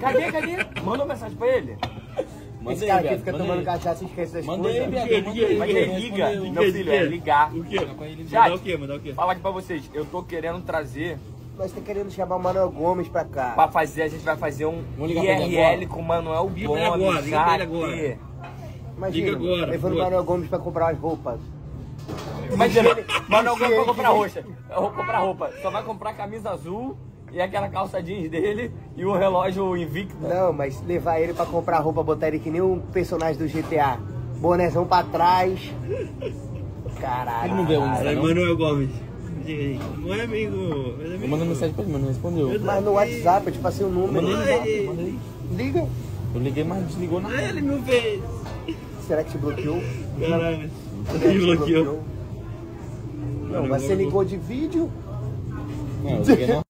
Cadê, cadê? Manda uma mensagem pra ele. Manda Esse aí, cara que viado, fica manda tomando aí. cachaça e esquece das Manda aí. Manda aí. Mas ele liga, meu filho, é ligar. O quê? Mandar o quê? Mandar o quê? Falar aqui pra vocês, eu tô querendo trazer Nós tá querendo chamar o Manuel Gomes pra cá. pra fazer, a gente vai fazer um IRL com o Manuel Liga pra ele agora, Gomes, liga pra ele agora. Imagina, Liga agora, levando o. Manuel Gomes pra comprar as roupas. Imagina, Manuel Gomes vai comprar roxa. Eu vou comprar roupa. Só vai comprar camisa azul e aquela calça jeans dele e o relógio invicto. Não, mas levar ele pra comprar roupa, botar ele que nem um personagem do GTA. Bonezão pra trás. Caralho. Ele não vê Aí, não? Manuel Gomes. Não é amigo. Mas é Eu amigo. mandei mensagem pra ele, mas não respondeu. Mas no WhatsApp eu te passei o número. Mandei. Liga. Eu liguei, mas desligou na Ah, ele me fez. Será que te bloqueou? Caralho. Será que Ele bloqueou. Não, mas você ligou de vídeo? Não, eu liguei na